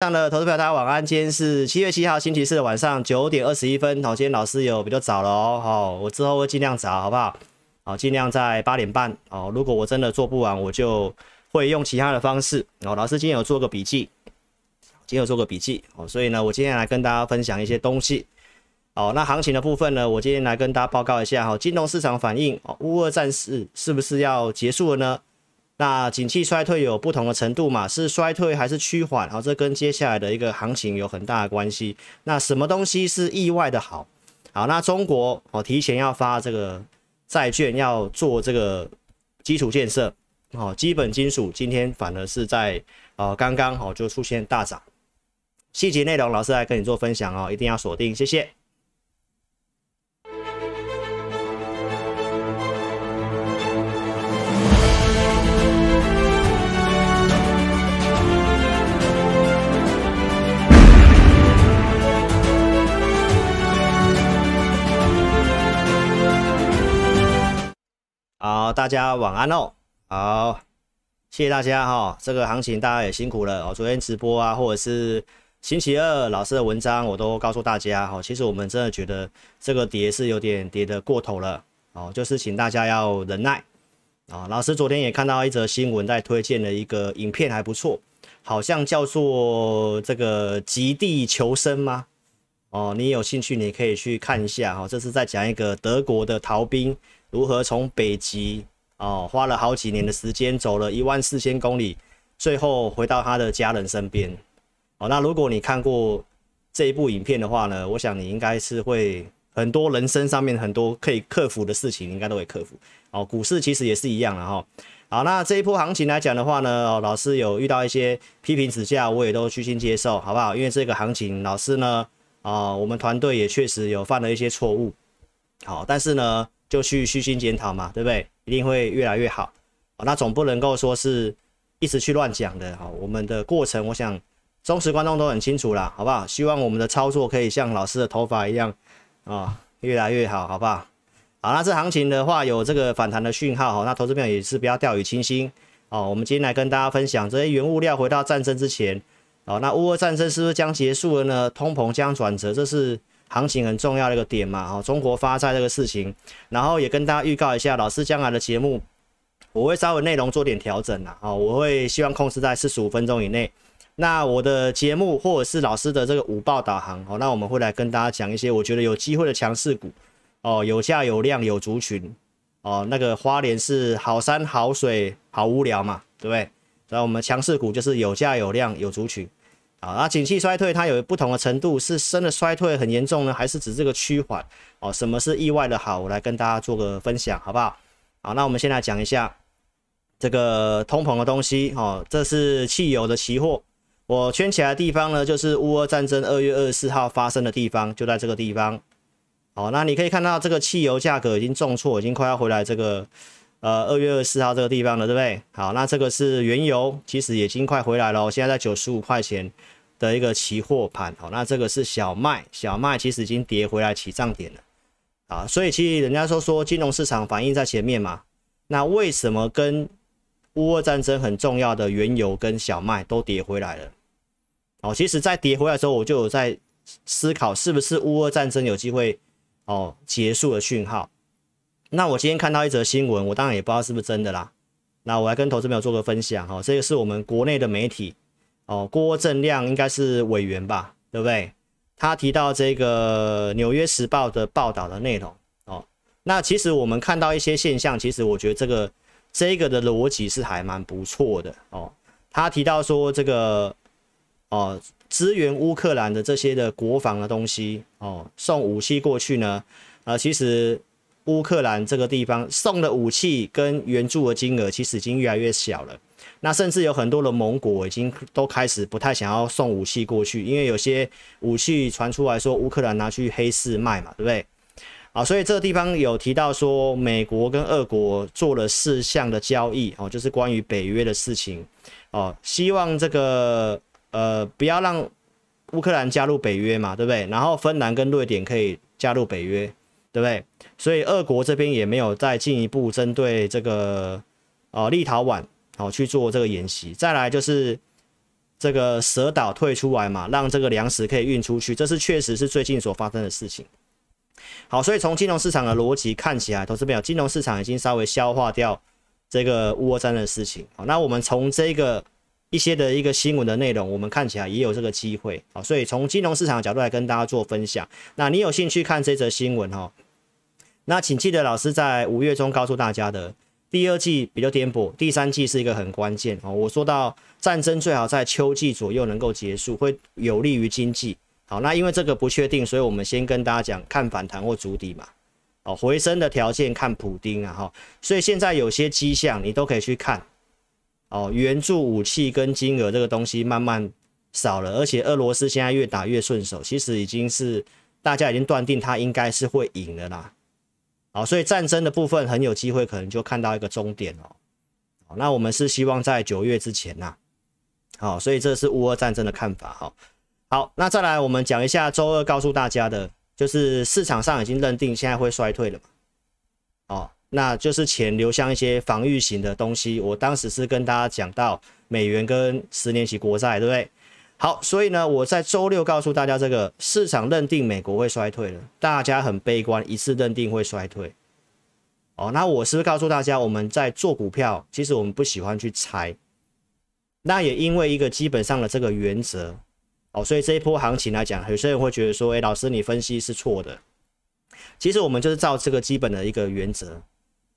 上的投资票，大家晚安。今天是七月七号星期四的晚上九点二十一分。好，今天老师有比较早了哦。好，我之后会尽量早，好不好？好，尽量在八点半。哦，如果我真的做不完，我就会用其他的方式。哦，老师今天有做个笔记，今天有做个笔记。哦，所以呢，我今天来跟大家分享一些东西。哦，那行情的部分呢，我今天来跟大家报告一下。哈，金融市场反应，哦，乌俄战事是不是要结束了呢？那景气衰退有不同的程度嘛？是衰退还是趋缓？好，这跟接下来的一个行情有很大的关系。那什么东西是意外的好？好，那中国哦，提前要发这个债券，要做这个基础建设。哦，基本金属今天反而是在呃刚刚好就出现大涨。细节内容老师来跟你做分享哦，一定要锁定，谢谢。好，大家晚安哦。好，谢谢大家哈。这个行情大家也辛苦了哦。昨天直播啊，或者是星期二老师的文章，我都告诉大家哈。其实我们真的觉得这个跌是有点跌的过头了哦，就是请大家要忍耐啊。老师昨天也看到一则新闻，在推荐了一个影片还不错，好像叫做这个极地求生吗？哦，你有兴趣你可以去看一下哈。这是在讲一个德国的逃兵。如何从北极哦，花了好几年的时间，走了一万四千公里，最后回到他的家人身边哦。那如果你看过这一部影片的话呢，我想你应该是会很多人生上面很多可以克服的事情，应该都会克服哦。股市其实也是一样的哈。好，那这一波行情来讲的话呢，哦，老师有遇到一些批评指教，我也都虚心接受，好不好？因为这个行情，老师呢，啊，我们团队也确实有犯了一些错误，好，但是呢。就去虚心检讨嘛，对不对？一定会越来越好。那总不能够说是一直去乱讲的。好，我们的过程，我想忠实观众都很清楚啦，好不好？希望我们的操作可以像老师的头发一样啊，越来越好，好不好？好，那这行情的话有这个反弹的讯号哈，那投资朋友也是不要掉以轻心哦。我们今天来跟大家分享这些原物料回到战争之前，哦，那乌俄战争是不是将结束了呢？通膨将转折，这是。行情很重要的一个点嘛，哦，中国发债这个事情，然后也跟大家预告一下，老师将来的节目，我会稍微内容做点调整啦，哦，我会希望控制在四十五分钟以内。那我的节目或者是老师的这个午报导航，哦，那我们会来跟大家讲一些我觉得有机会的强势股，哦，有价有量有族群，哦，那个花莲是好山好水好无聊嘛，对不对？然后我们强势股就是有价有量有族群。啊，那景气衰退它有不同的程度，是真的衰退很严重呢，还是指这个趋缓？哦，什么是意外的好？我来跟大家做个分享，好不好？好，那我们先来讲一下这个通膨的东西。哦，这是汽油的期货，我圈起来的地方呢，就是乌俄战争二月二十四号发生的地方，就在这个地方。好，那你可以看到这个汽油价格已经重挫，已经快要回来这个。呃，二月二十四号这个地方了，对不对？好，那这个是原油，其实已经快回来了，现在在九十五块钱的一个期货盘。好，那这个是小麦，小麦其实已经跌回来起涨点了。啊，所以其实人家说说金融市场反应在前面嘛，那为什么跟乌俄战争很重要的原油跟小麦都跌回来了？哦，其实，在跌回来的时候，我就有在思考，是不是乌俄战争有机会哦结束的讯号？那我今天看到一则新闻，我当然也不知道是不是真的啦。那我来跟投资朋友做个分享哈，这个是我们国内的媒体哦，郭正亮应该是委员吧，对不对？他提到这个《纽约时报》的报道的内容哦。那其实我们看到一些现象，其实我觉得这个这个的逻辑是还蛮不错的哦。他提到说这个哦，支援乌克兰的这些的国防的东西哦，送武器过去呢，呃，其实。乌克兰这个地方送的武器跟援助的金额其实已经越来越小了，那甚至有很多的盟国已经都开始不太想要送武器过去，因为有些武器传出来说乌克兰拿去黑市卖嘛，对不对？啊，所以这个地方有提到说美国跟俄国做了四项的交易哦，就是关于北约的事情哦，希望这个呃不要让乌克兰加入北约嘛，对不对？然后芬兰跟瑞典可以加入北约。对不对？所以俄国这边也没有再进一步针对这个呃立陶宛好去做这个演习。再来就是这个蛇岛退出来嘛，让这个粮食可以运出去，这是确实是最近所发生的事情。好，所以从金融市场的逻辑看起来，投资朋友，金融市场已经稍微消化掉这个乌俄战的事情。好，那我们从这个一些的一个新闻的内容，我们看起来也有这个机会。好，所以从金融市场的角度来跟大家做分享。那你有兴趣看这则新闻哈？那请记得老师在五月中告诉大家的，第二季比较颠簸，第三季是一个很关键哦。我说到战争最好在秋季左右能够结束，会有利于经济。好，那因为这个不确定，所以我们先跟大家讲看反弹或筑底嘛。哦，回升的条件看普丁啊哈，所以现在有些迹象你都可以去看。哦，援助武器跟金额这个东西慢慢少了，而且俄罗斯现在越打越顺手，其实已经是大家已经断定他应该是会赢的啦。好，所以战争的部分很有机会可能就看到一个终点哦。那我们是希望在九月之前呐。好，所以这是乌俄战争的看法哈。好，那再来我们讲一下周二告诉大家的，就是市场上已经认定现在会衰退了？那就是钱流向一些防御型的东西。我当时是跟大家讲到美元跟十年期国债，对不对？好，所以呢，我在周六告诉大家，这个市场认定美国会衰退了，大家很悲观，一次认定会衰退。哦，那我是不是告诉大家，我们在做股票，其实我们不喜欢去猜。那也因为一个基本上的这个原则。哦，所以这一波行情来讲，有些人会觉得说，哎，老师你分析是错的。其实我们就是照这个基本的一个原则，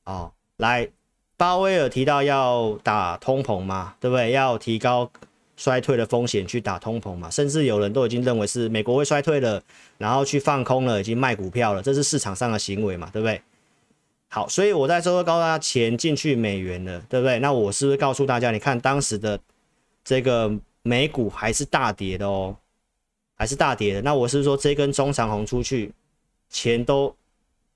哦，来，鲍威尔提到要打通膨嘛，对不对？要提高衰退的风险去打通膨嘛，甚至有人都已经认为是美国会衰退了，然后去放空了，已经卖股票了，这是市场上的行为嘛，对不对？好，所以我在周二告诉大家钱进去美元了，对不对？那我是不是告诉大家，你看当时的这个？美股还是大跌的哦，还是大跌的。那我是说，这根中长红出去，钱都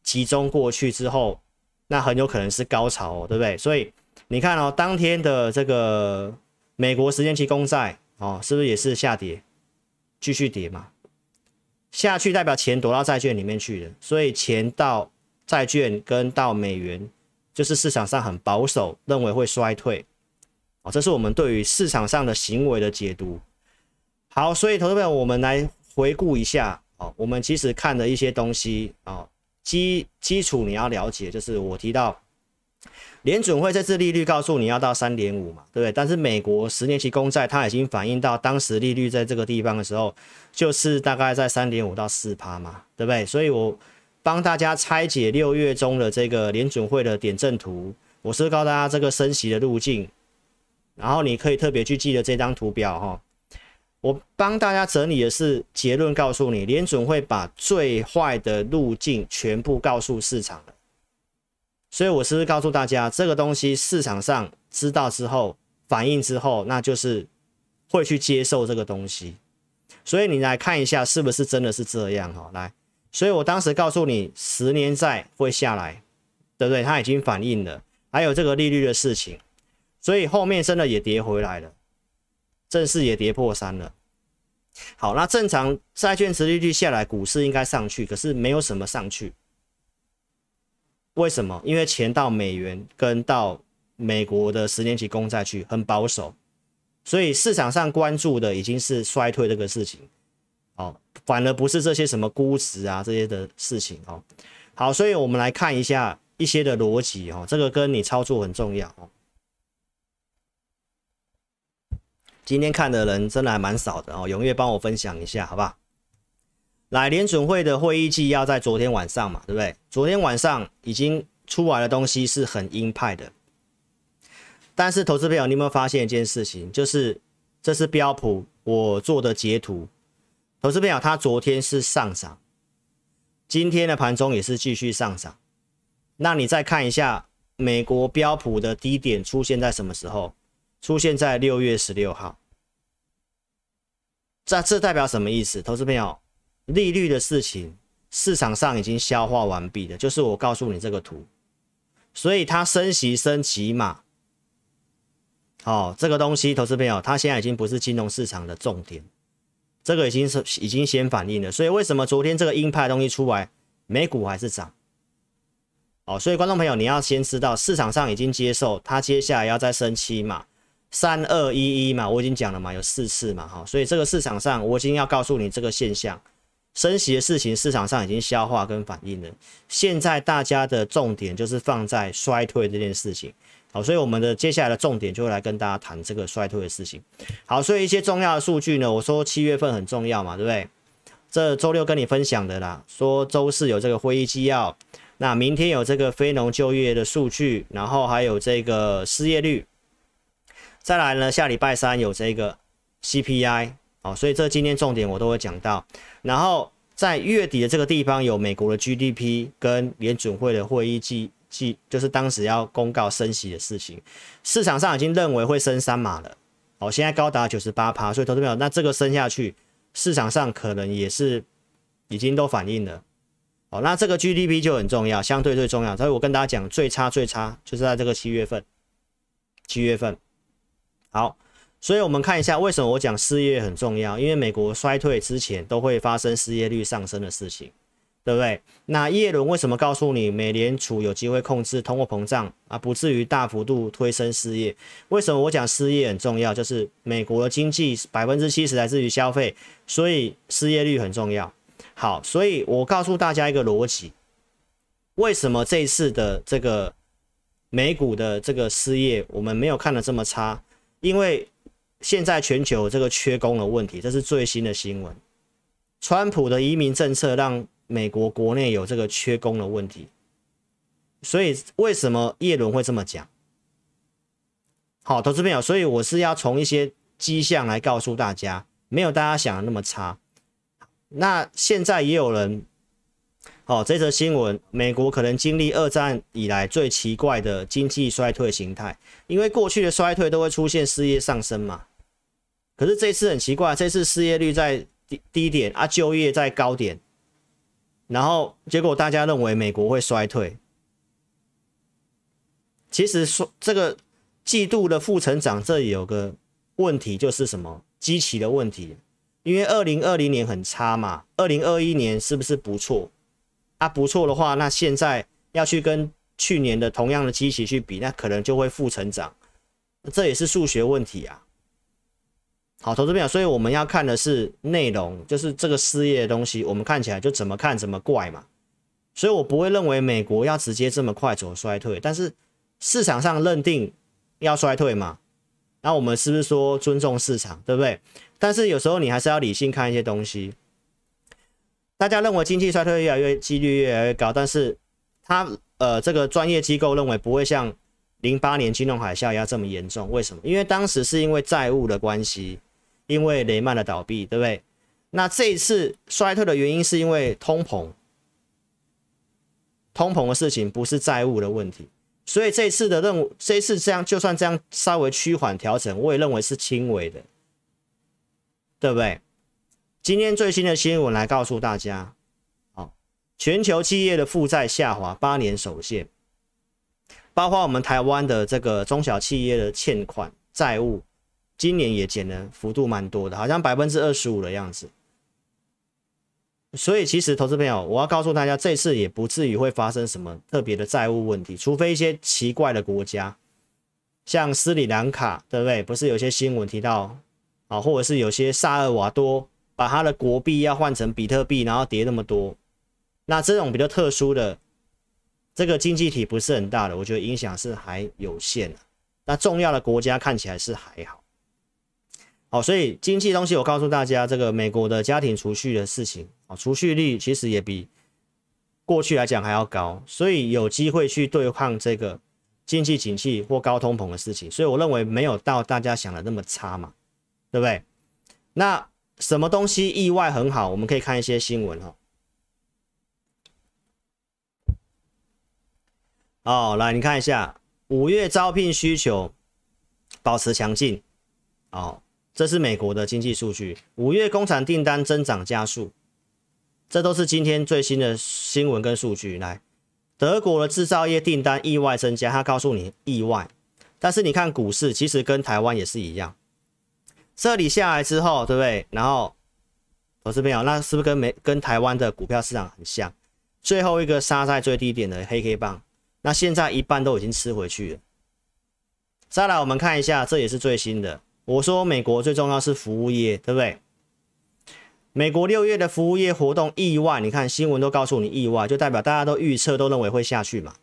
集中过去之后，那很有可能是高潮哦，对不对？所以你看哦，当天的这个美国十年期公债哦，是不是也是下跌，继续跌嘛？下去代表钱躲到债券里面去了，所以钱到债券跟到美元，就是市场上很保守，认为会衰退。哦，这是我们对于市场上的行为的解读。好，所以投资朋友，我们来回顾一下。哦，我们其实看的一些东西啊，基基础你要了解，就是我提到联准会这次利率告诉你要到三点五嘛，对不对？但是美国十年期公债它已经反映到当时利率在这个地方的时候，就是大概在三点五到四趴嘛，对不对？所以我帮大家拆解六月中的这个联准会的点阵图，我是告诉大家这个升息的路径。然后你可以特别去记得这张图表哈，我帮大家整理的是结论，告诉你联准会把最坏的路径全部告诉市场了，所以我是不是告诉大家这个东西市场上知道之后反应之后，那就是会去接受这个东西，所以你来看一下是不是真的是这样哈？来，所以我当时告诉你十年债会下来，对不对？它已经反映了，还有这个利率的事情。所以后面真的也跌回来了，正式也跌破三了。好，那正常债券持利率下来，股市应该上去，可是没有什么上去。为什么？因为钱到美元跟到美国的十年期公债去，很保守，所以市场上关注的已经是衰退这个事情。哦，反而不是这些什么估值啊这些的事情哦。好，所以我们来看一下一些的逻辑哦，这个跟你操作很重要哦。今天看的人真的还蛮少的哦，踊跃帮我分享一下，好不好？来，联准会的会议纪要在昨天晚上嘛，对不对？昨天晚上已经出来的东西是很鹰派的，但是投资朋友，你有没有发现一件事情？就是这是标普我做的截图，投资朋友，它昨天是上涨，今天的盘中也是继续上涨。那你再看一下美国标普的低点出现在什么时候？出现在六月十六号，这这代表什么意思？投资朋友，利率的事情市场上已经消化完毕的，就是我告诉你这个图，所以它升息升级嘛，好，这个东西，投资朋友，它现在已经不是金融市场的重点，这个已经是已经先反映了，所以为什么昨天这个鹰派东西出来，美股还是涨？哦，所以观众朋友，你要先知道市场上已经接受它接下来要再升七嘛。三二一一嘛，我已经讲了嘛，有四次嘛，哈，所以这个市场上我已经要告诉你这个现象，升息的事情市场上已经消化跟反应了。现在大家的重点就是放在衰退这件事情，好，所以我们的接下来的重点就会来跟大家谈这个衰退的事情。好，所以一些重要的数据呢，我说七月份很重要嘛，对不对？这周六跟你分享的啦，说周四有这个会议纪要。那明天有这个非农就业的数据，然后还有这个失业率，再来呢，下礼拜三有这个 CPI，哦，所以这今天重点我都会讲到。然后在月底的这个地方有美国的 GDP 跟联准会的会议记记，就是当时要公告升息的事情，市场上已经认为会升三码了，哦，现在高达九十八趴，所以投资朋友，那这个升下去，市场上可能也是已经都反映了。哦，那这个 GDP 就很重要，相对最重要。所以我跟大家讲，最差最差就是在这个七月份。七月份，好，所以我们看一下为什么我讲失业很重要，因为美国衰退之前都会发生失业率上升的事情，对不对？那耶伦为什么告诉你美联储有机会控制通货膨胀啊，不至于大幅度推升失业？为什么我讲失业很重要？就是美国的经济百分之七十来自于消费，所以失业率很重要。好，所以我告诉大家一个逻辑：为什么这一次的这个美股的这个失业，我们没有看的这么差？因为现在全球这个缺工的问题，这是最新的新闻。川普的移民政策让美国国内有这个缺工的问题，所以为什么叶伦会这么讲？好，投资朋友，所以我是要从一些迹象来告诉大家，没有大家想的那么差。那现在也有人，哦，这则新闻，美国可能经历二战以来最奇怪的经济衰退形态，因为过去的衰退都会出现失业上升嘛，可是这次很奇怪，这次失业率在低低点啊，就业在高点，然后结果大家认为美国会衰退，其实说这个季度的负成长，这里有个问题就是什么，基期的问题。因为二零二零年很差嘛，二零二一年是不是不错？啊，不错的话，那现在要去跟去年的同样的机器去比，那可能就会负成长，这也是数学问题啊。好，投资朋所以我们要看的是内容，就是这个失业的东西，我们看起来就怎么看怎么怪嘛。所以我不会认为美国要直接这么快走衰退，但是市场上认定要衰退嘛，那我们是不是说尊重市场，对不对？但是有时候你还是要理性看一些东西。大家认为经济衰退越来越几率越来越高，但是他呃这个专业机构认为不会像零八年金融海啸一样这么严重。为什么？因为当时是因为债务的关系，因为雷曼的倒闭，对不对？那这一次衰退的原因是因为通膨，通膨的事情不是债务的问题。所以这次的任务，这一次这样就算这样稍微趋缓调整，我也认为是轻微的。对不对？今天最新的新闻来告诉大家，好，全球企业的负债下滑八年首现，包括我们台湾的这个中小企业的欠款债务，今年也减了幅度蛮多的，好像百分之二十五的样子。所以其实投资朋友，我要告诉大家，这次也不至于会发生什么特别的债务问题，除非一些奇怪的国家，像斯里兰卡，对不对？不是有些新闻提到？啊，或者是有些萨尔瓦多把他的国币要换成比特币，然后跌那么多，那这种比较特殊的这个经济体不是很大的，我觉得影响是还有限的。那重要的国家看起来是还好。好，所以经济东西我告诉大家，这个美国的家庭储蓄的事情啊，储蓄率其实也比过去来讲还要高，所以有机会去对抗这个经济景气或高通膨的事情。所以我认为没有到大家想的那么差嘛。对不对？那什么东西意外很好？我们可以看一些新闻哈。哦，来你看一下，五月招聘需求保持强劲。哦，这是美国的经济数据，五月工厂订单增长加速，这都是今天最新的新闻跟数据。来，德国的制造业订单意外增加，他告诉你意外，但是你看股市，其实跟台湾也是一样。这里下来之后，对不对？然后投资朋友，那是不是跟美跟台湾的股票市场很像？最后一个杀在最低点的黑 K 棒，那现在一半都已经吃回去了。再来，我们看一下，这也是最新的。我说美国最重要是服务业，对不对？美国六月的服务业活动意外，你看新闻都告诉你意外，就代表大家都预测都认为会下去嘛。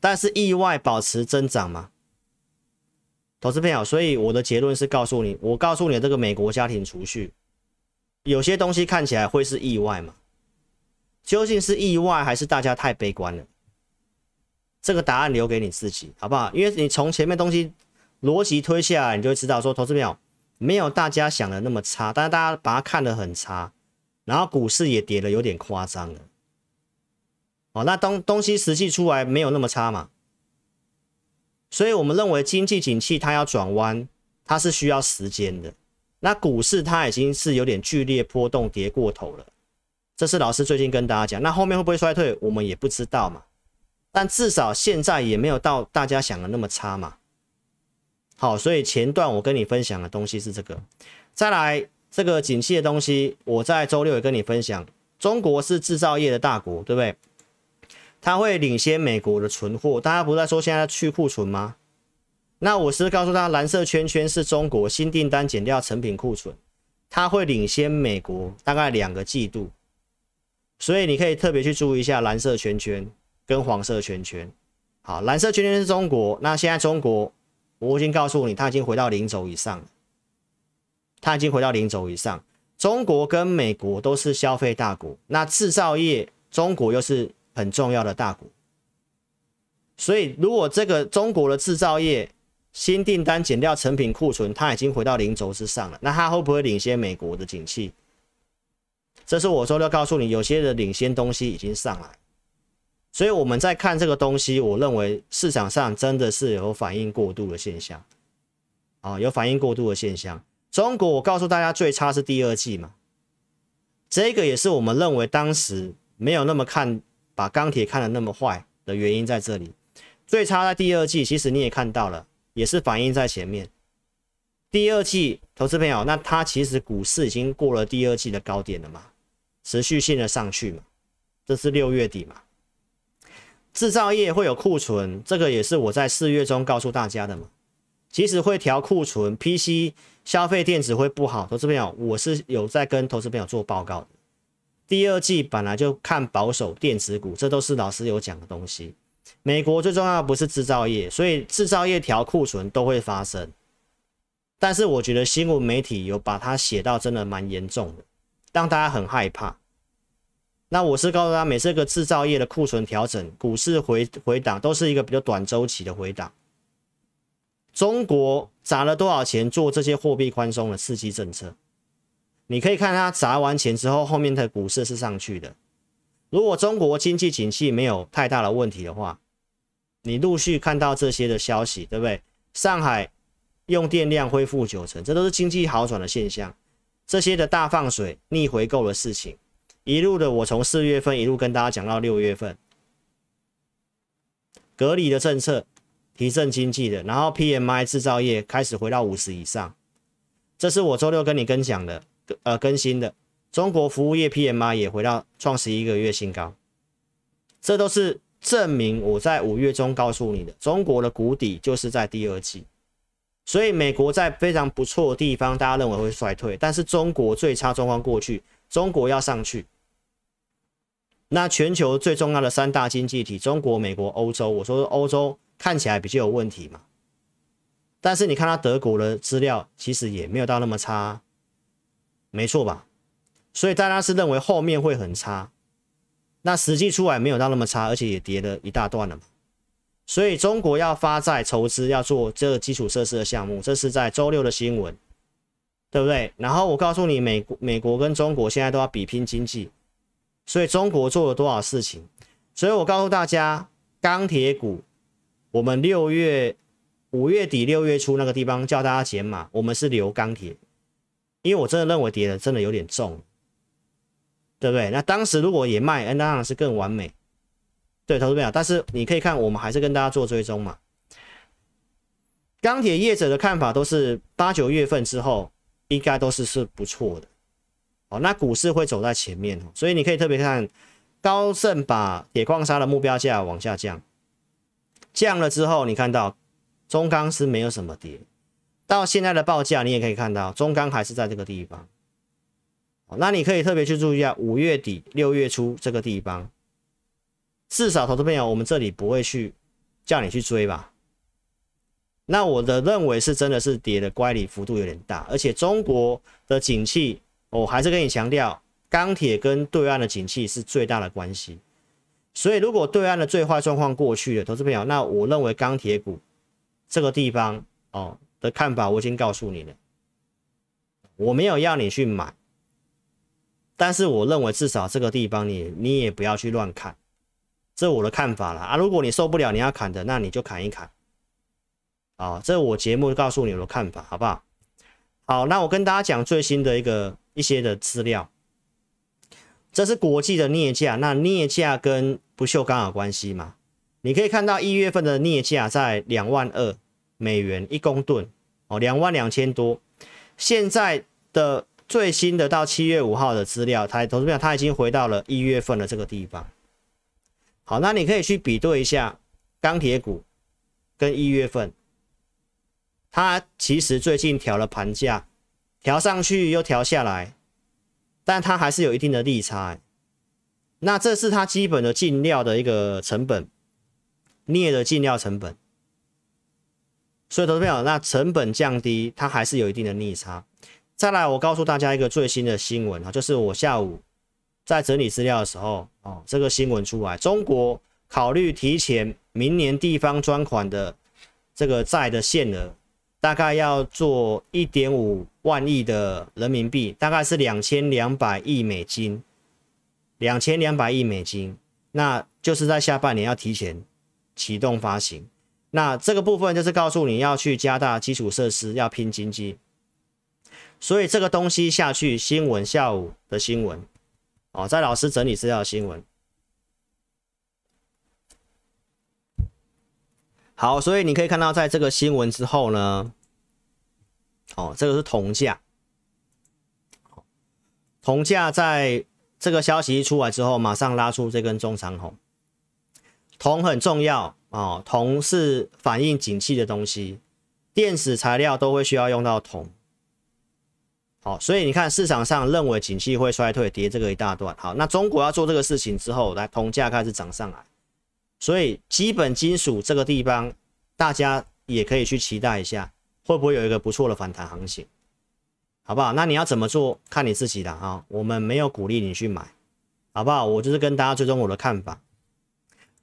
但是意外保持增长嘛，投资朋友，所以我的结论是告诉你，我告诉你这个美国家庭储蓄，有些东西看起来会是意外嘛？究竟是意外还是大家太悲观了？这个答案留给你自己，好不好？因为你从前面东西逻辑推下来，你就会知道说，投资朋友没有大家想的那么差，但是大家把它看得很差，然后股市也跌的有点夸张了。哦，那东东西实际出来没有那么差嘛？所以我们认为经济景气它要转弯，它是需要时间的。那股市它已经是有点剧烈波动，跌过头了。这是老师最近跟大家讲，那后面会不会衰退，我们也不知道嘛。但至少现在也没有到大家想的那么差嘛。好，所以前段我跟你分享的东西是这个。再来这个景气的东西，我在周六也跟你分享，中国是制造业的大国，对不对？它会领先美国的存货，大家不是在说现在去库存吗？那我是告诉他，蓝色圈圈是中国新订单减掉成品库存，它会领先美国大概两个季度，所以你可以特别去注意一下蓝色圈圈跟黄色圈圈。好，蓝色圈圈是中国，那现在中国我已经告诉你，它已经回到零轴以上，它已经回到零轴以上。中国跟美国都是消费大国，那制造业中国又是。很重要的大股，所以如果这个中国的制造业新订单减掉成品库存，它已经回到零轴之上了，那它会不会领先美国的景气？这是我说要告诉你，有些的领先东西已经上来，所以我们在看这个东西，我认为市场上真的是有反应过度的现象，啊，有反应过度的现象。中国，我告诉大家最差是第二季嘛，这个也是我们认为当时没有那么看。把钢铁看得那么坏的原因在这里，最差在第二季，其实你也看到了，也是反映在前面。第二季投资朋友，那它其实股市已经过了第二季的高点了嘛，持续性的上去嘛，这是六月底嘛。制造业会有库存，这个也是我在四月中告诉大家的嘛。其实会调库存，PC 消费电子会不好，投资朋友，我是有在跟投资朋友做报告的。第二季本来就看保守电子股，这都是老师有讲的东西。美国最重要的不是制造业，所以制造业调库存都会发生。但是我觉得新闻媒体有把它写到真的蛮严重的，让大家很害怕。那我是告诉他，每次个制造业的库存调整，股市回回档都是一个比较短周期的回档。中国砸了多少钱做这些货币宽松的刺激政策？你可以看它砸完钱之后，后面的股市是上去的。如果中国经济景气没有太大的问题的话，你陆续看到这些的消息，对不对？上海用电量恢复九成，这都是经济好转的现象。这些的大放水、逆回购的事情，一路的我从四月份一路跟大家讲到六月份，隔离的政策提振经济的，然后 PMI 制造业开始回到五十以上，这是我周六跟你跟讲的。呃，更新的中国服务业 PMI 也回到创十一个月新高，这都是证明我在五月中告诉你的，中国的谷底就是在第二季。所以美国在非常不错的地方，大家认为会衰退，但是中国最差状况过去，中国要上去。那全球最重要的三大经济体，中国、美国、欧洲，我说欧洲看起来比较有问题嘛，但是你看它德国的资料，其实也没有到那么差。没错吧？所以大家是认为后面会很差，那实际出来没有到那么差，而且也跌了一大段了嘛。所以中国要发债筹资，要做这个基础设施的项目，这是在周六的新闻，对不对？然后我告诉你，美国、美国跟中国现在都要比拼经济，所以中国做了多少事情？所以我告诉大家，钢铁股，我们六月、五月底、六月初那个地方叫大家减码，我们是留钢铁。因为我真的认为跌的真的有点重，对不对？那当时如果也卖，那当然是更完美。对，投资没有，但是你可以看，我们还是跟大家做追踪嘛。钢铁业者的看法都是八九月份之后应该都是是不错的。哦，那股市会走在前面哦，所以你可以特别看高盛把铁矿砂的目标价往下降，降了之后，你看到中钢是没有什么跌，到现在的报价你也可以看到，中钢还是在这个地方。那你可以特别去注意一下五月底六月初这个地方，至少投资朋友，我们这里不会去叫你去追吧？那我的认为是真的是跌的乖离幅度有点大，而且中国的景气，我还是跟你强调，钢铁跟对岸的景气是最大的关系。所以如果对岸的最坏状况过去了，投资朋友，那我认为钢铁股这个地方哦的看法我已经告诉你了，我没有要你去买。但是我认为至少这个地方你你也不要去乱砍，这我的看法了啊！如果你受不了你要砍的，那你就砍一砍，啊，这我节目告诉你我的看法，好不好？好，那我跟大家讲最新的一个一些的资料，这是国际的镍价，那镍价跟不锈钢有关系吗？你可以看到一月份的镍价在两万二美元一公吨，哦，两万两千多，现在的。最新的到七月五号的资料，它投资票它已经回到了一月份的这个地方。好，那你可以去比对一下钢铁股跟一月份，它其实最近调了盘价，调上去又调下来，但它还是有一定的利差。那这是它基本的进料的一个成本，镍的进料成本。所以投资票那成本降低，它还是有一定的逆差。再来，我告诉大家一个最新的新闻啊，就是我下午在整理资料的时候，哦，这个新闻出来，中国考虑提前明年地方专款的这个债的限额，大概要做一点五万亿的人民币，大概是两千两百亿美金，两千两百亿美金，那就是在下半年要提前启动发行，那这个部分就是告诉你要去加大基础设施，要拼经济。所以这个东西下去，新闻下午的新闻，哦，在老师整理资料的新闻。好，所以你可以看到，在这个新闻之后呢，哦，这个是铜价，铜价在这个消息一出来之后，马上拉出这根中长红。铜很重要哦，铜是反映景气的东西，电子材料都会需要用到铜。好，所以你看市场上认为景气会衰退，跌这个一大段。好，那中国要做这个事情之后，来铜价开始涨上来，所以基本金属这个地方，大家也可以去期待一下，会不会有一个不错的反弹行情，好不好？那你要怎么做，看你自己的啊。我们没有鼓励你去买，好不好？我就是跟大家追踪我的看法。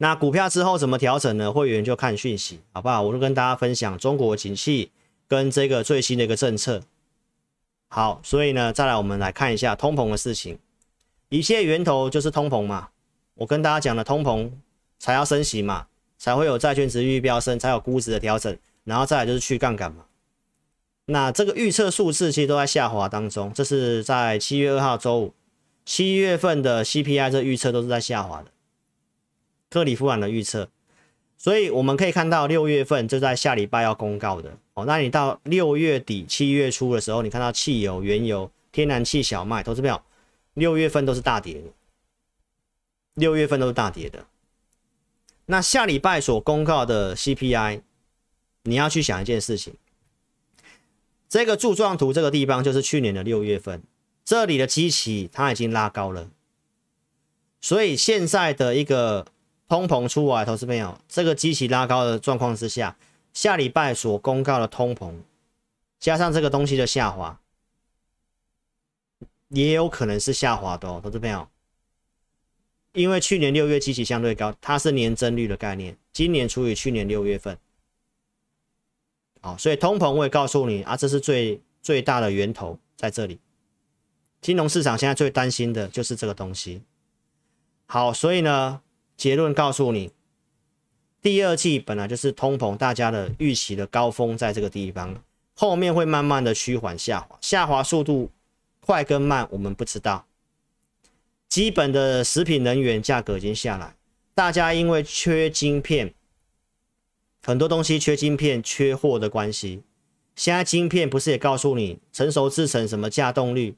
那股票之后怎么调整呢？会员就看讯息，好不好？我就跟大家分享中国景气跟这个最新的一个政策。好，所以呢，再来我们来看一下通膨的事情，一切源头就是通膨嘛。我跟大家讲的通膨才要升息嘛，才会有债券值率飙升，才有估值的调整，然后再来就是去杠杆嘛。那这个预测数字其实都在下滑当中，这是在七月二号周五，七月份的 CPI 这预测都是在下滑的，克里夫兰的预测。所以我们可以看到六月份就在下礼拜要公告的哦。那你到六月底七月初的时候，你看到汽油、原油、天然气、小麦，投资票，六月份都是大跌的。六月份都是大跌的。那下礼拜所公告的 CPI，你要去想一件事情，这个柱状图这个地方就是去年的六月份，这里的基期它已经拉高了，所以现在的一个。通膨出来，投资朋友，这个机器拉高的状况之下，下礼拜所公告的通膨，加上这个东西的下滑，也有可能是下滑的哦，投资朋友。因为去年六月机器相对高，它是年增率的概念，今年除以去年六月份，好，所以通膨会告诉你啊，这是最最大的源头在这里。金融市场现在最担心的就是这个东西。好，所以呢。结论告诉你，第二季本来就是通膨，大家的预期的高峰在这个地方，后面会慢慢的趋缓下滑，下滑速度快跟慢我们不知道。基本的食品能源价格已经下来，大家因为缺晶片，很多东西缺晶片、缺货的关系，现在晶片不是也告诉你，成熟制成什么价动率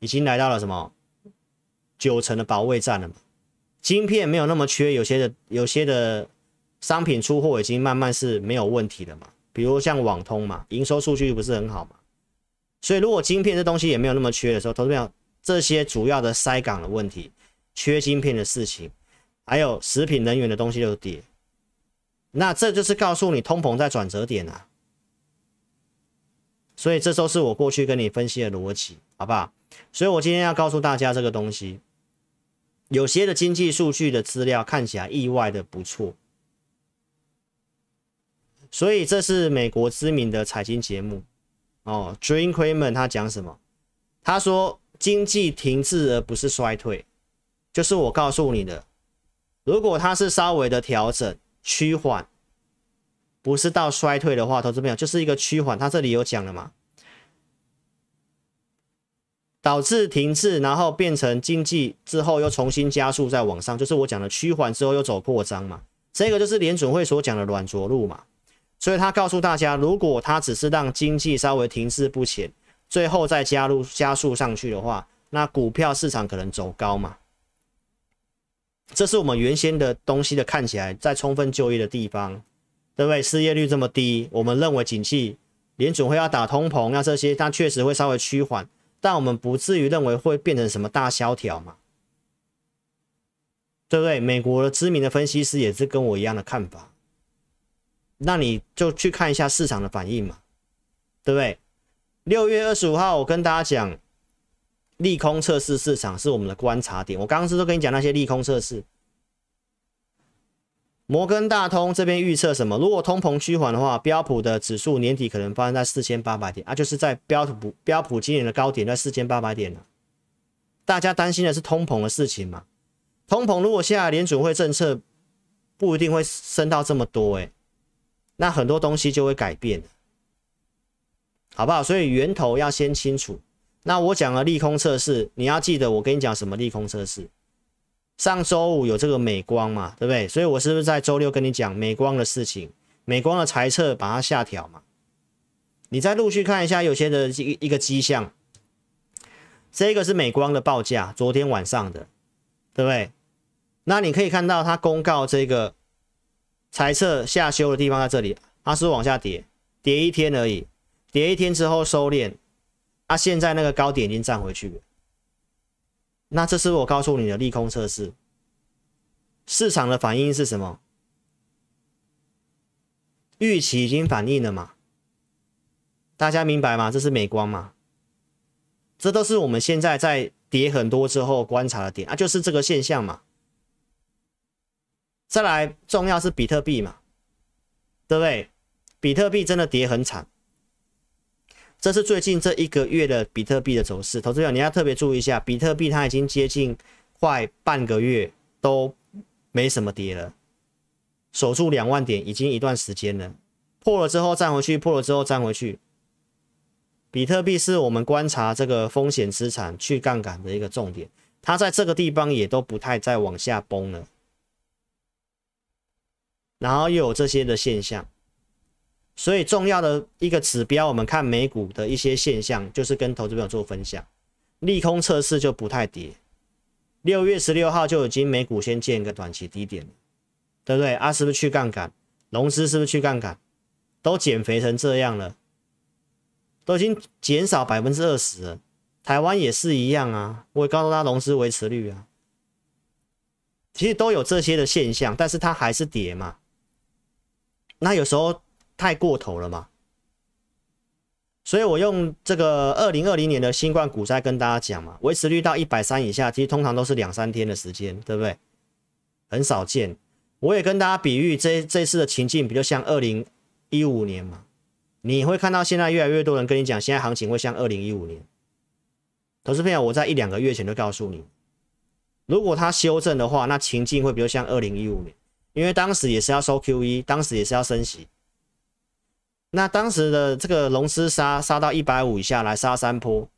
已经来到了什么九成的保卫战了吗？晶片没有那么缺，有些的有些的商品出货已经慢慢是没有问题的嘛，比如像网通嘛，营收数据不是很好嘛，所以如果晶片这东西也没有那么缺的时候，投资朋友这些主要的塞港的问题，缺晶片的事情，还有食品能源的东西都跌，那这就是告诉你通膨在转折点啊。所以这都是我过去跟你分析的逻辑，好不好？所以我今天要告诉大家这个东西，有些的经济数据的资料看起来意外的不错。所以这是美国知名的财经节目哦，Dream Cramer 他讲什么？他说经济停滞而不是衰退，就是我告诉你的，如果它是稍微的调整趋缓。不是到衰退的话，投资朋友就是一个趋缓。他这里有讲了嘛？导致停滞，然后变成经济之后又重新加速在往上，就是我讲的趋缓之后又走扩张嘛。这个就是联准会所讲的软着陆嘛。所以他告诉大家，如果他只是让经济稍微停滞不前，最后再加入加速上去的话，那股票市场可能走高嘛。这是我们原先的东西的看起来在充分就业的地方。对不对？失业率这么低，我们认为景气联准会要打通膨，要这些，它确实会稍微趋缓，但我们不至于认为会变成什么大萧条嘛？对不对？美国的知名的分析师也是跟我一样的看法，那你就去看一下市场的反应嘛，对不对？六月二十五号，我跟大家讲利空测试市场是我们的观察点，我刚刚是都跟你讲那些利空测试。摩根大通这边预测什么？如果通膨趋缓的话，标普的指数年底可能发生在四千八百点啊，就是在标普标普今年的高点在四千八百点了。大家担心的是通膨的事情嘛？通膨如果现在联准会政策不一定会升到这么多，诶，那很多东西就会改变，好不好？所以源头要先清楚。那我讲了利空测试，你要记得我跟你讲什么利空测试。上周五有这个美光嘛，对不对？所以我是不是在周六跟你讲美光的事情？美光的财测把它下调嘛？你再陆续看一下有些的一一个迹象。这个是美光的报价，昨天晚上的，对不对？那你可以看到它公告这个财测下修的地方在这里，它是往下跌，跌一天而已，跌一天之后收敛，啊，现在那个高点已经站回去了。那这是我告诉你的利空测试，市场的反应是什么？预期已经反映了嘛？大家明白吗？这是美光嘛？这都是我们现在在跌很多之后观察的点啊，就是这个现象嘛。再来，重要是比特币嘛，对不对？比特币真的跌很惨。这是最近这一个月的比特币的走势，投资者你要特别注意一下，比特币它已经接近快半个月都没什么跌了，守住两万点已经一段时间了，破了之后站回去，破了之后站回去。比特币是我们观察这个风险资产去杠杆的一个重点，它在这个地方也都不太再往下崩了，然后又有这些的现象。所以重要的一个指标，我们看美股的一些现象，就是跟投资朋友做分享。利空测试就不太跌，六月十六号就已经美股先见一个短期低点，对不对？啊，是不是去杠杆？融资是不是去杠杆？都减肥成这样了，都已经减少百分之二十了。台湾也是一样啊，我也告诉他融资维持率啊，其实都有这些的现象，但是它还是跌嘛。那有时候。太过头了嘛，所以我用这个二零二零年的新冠股灾跟大家讲嘛，维持率到一百三以下，其实通常都是两三天的时间，对不对？很少见。我也跟大家比喻，这这次的情境比较像二零一五年嘛，你会看到现在越来越多人跟你讲，现在行情会像二零一五年。投资朋友，我在一两个月前就告诉你，如果它修正的话，那情境会比较像二零一五年，因为当时也是要收 QE，当时也是要升息。那当时的这个龙狮杀杀到一百五以下来杀三波，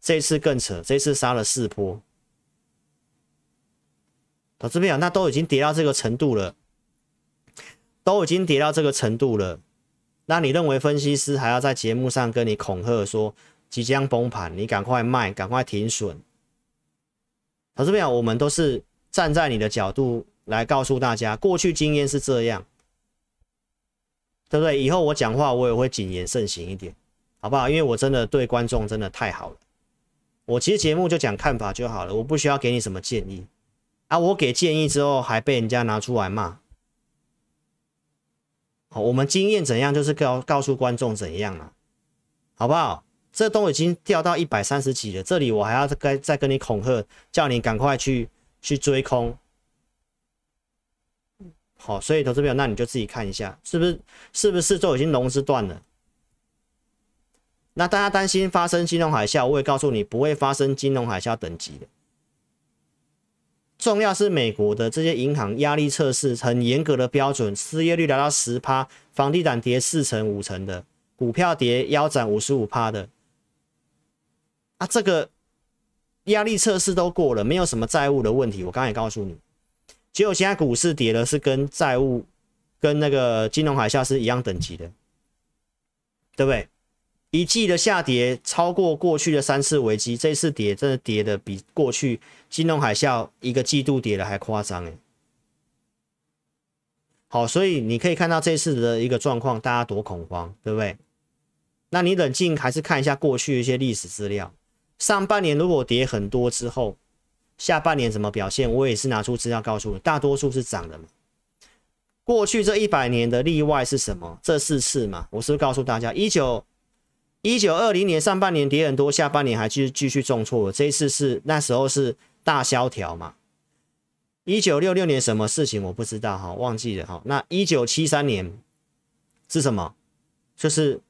这次更扯，这次杀了四波。投资朋友，那都已经跌到这个程度了，都已经跌到这个程度了。那你认为分析师还要在节目上跟你恐吓说即将崩盘，你赶快卖，赶快停损？投资朋友，我们都是站在你的角度来告诉大家，过去经验是这样，对不对？以后我讲话我也会谨言慎行一点，好不好？因为我真的对观众真的太好了，我其实节目就讲看法就好了，我不需要给你什么建议啊。我给建议之后还被人家拿出来骂，好，我们经验怎样就是告告诉观众怎样啊，好不好？这都已经掉到一百三十几了，这里我还要再再跟你恐吓，叫你赶快去去追空。好，所以投资朋友那你就自己看一下，是不是是不是都已经融资断了？那大家担心发生金融海啸，我也告诉你不会发生金融海啸等级的。重要是美国的这些银行压力测试很严格的标准，失业率达到十趴，房地产跌四成五成的，股票跌腰斩五十五趴的。啊，这个压力测试都过了，没有什么债务的问题。我刚才也告诉你，结果现在股市跌了，是跟债务、跟那个金融海啸是一样等级的，对不对？一季的下跌超过过去的三次危机，这次跌真的跌的比过去金融海啸一个季度跌的还夸张哎。好，所以你可以看到这次的一个状况，大家多恐慌，对不对？那你冷静还是看一下过去一些历史资料。上半年如果跌很多之后，下半年怎么表现？我也是拿出资料告诉你，大多数是涨的嘛。过去这一百年的例外是什么？这四次嘛，我是不是告诉大家，一九一九二零年上半年跌很多，下半年还继续继续重挫。这一次是那时候是大萧条嘛。一九六六年什么事情我不知道哈，忘记了哈。那一九七三年是什么？就是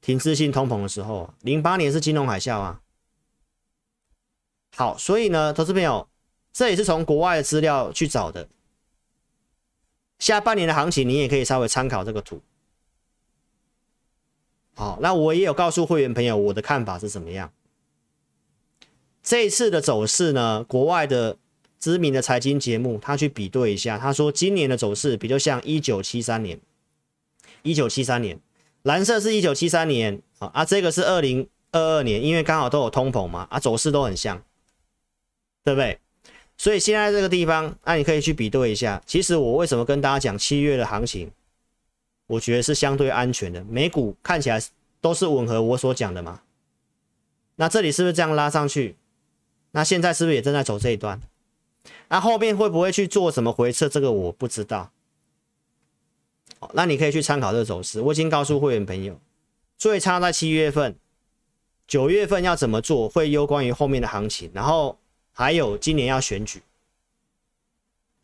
停滞性通膨的时候。零八年是金融海啸啊。好，所以呢，投资朋友，这也是从国外的资料去找的。下半年的行情，你也可以稍微参考这个图。好，那我也有告诉会员朋友我的看法是怎么样。这一次的走势呢，国外的知名的财经节目他去比对一下，他说今年的走势比较像一九七三年。一九七三年，蓝色是一九七三年啊，这个是二零二二年，因为刚好都有通膨嘛，啊，走势都很像。对不对？所以现在这个地方，那你可以去比对一下。其实我为什么跟大家讲七月的行情，我觉得是相对安全的。美股看起来都是吻合我所讲的嘛。那这里是不是这样拉上去？那现在是不是也正在走这一段？那后面会不会去做什么回撤？这个我不知道。那你可以去参考这个走势。我已经告诉会员朋友，最差在七月份，九月份要怎么做，会攸关于后面的行情。然后。还有今年要选举，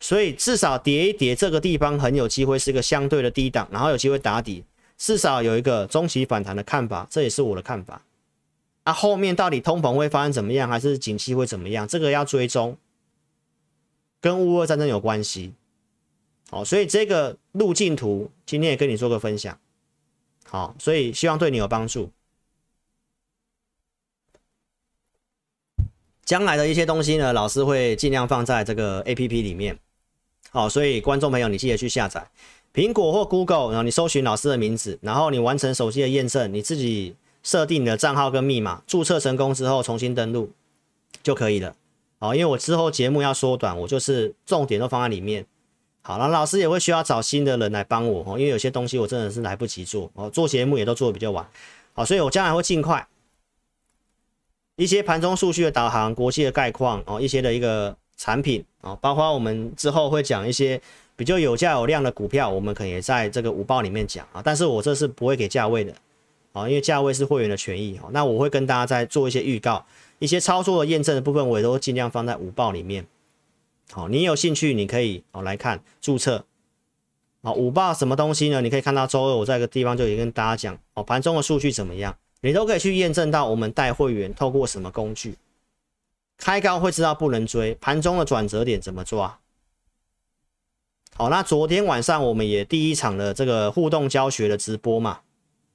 所以至少跌一跌这个地方很有机会是一个相对的低档，然后有机会打底，至少有一个中期反弹的看法，这也是我的看法。啊，后面到底通膨会发生怎么样，还是景气会怎么样，这个要追踪，跟乌俄战争有关系。好，所以这个路径图今天也跟你做个分享。好，所以希望对你有帮助。将来的一些东西呢，老师会尽量放在这个 A P P 里面。好，所以观众朋友，你记得去下载苹果或 Google，然后你搜寻老师的名字，然后你完成手机的验证，你自己设定你的账号跟密码，注册成功之后重新登录就可以了。好，因为我之后节目要缩短，我就是重点都放在里面。好了，老师也会需要找新的人来帮我哦，因为有些东西我真的是来不及做哦，做节目也都做的比较晚。好，所以我将来会尽快。一些盘中数据的导航、国际的概况哦，一些的一个产品哦，包括我们之后会讲一些比较有价有量的股票，我们可能也在这个午报里面讲啊。但是我这是不会给价位的啊，因为价位是会员的权益哦。那我会跟大家再做一些预告，一些操作的验证的部分，我也都尽量放在午报里面。好，你有兴趣你可以哦来看注册。好，午报什么东西呢？你可以看到周二我在一个地方就已经跟大家讲哦，盘中的数据怎么样？你都可以去验证到我们带会员透过什么工具开高会知道不能追，盘中的转折点怎么抓？好，那昨天晚上我们也第一场的这个互动教学的直播嘛，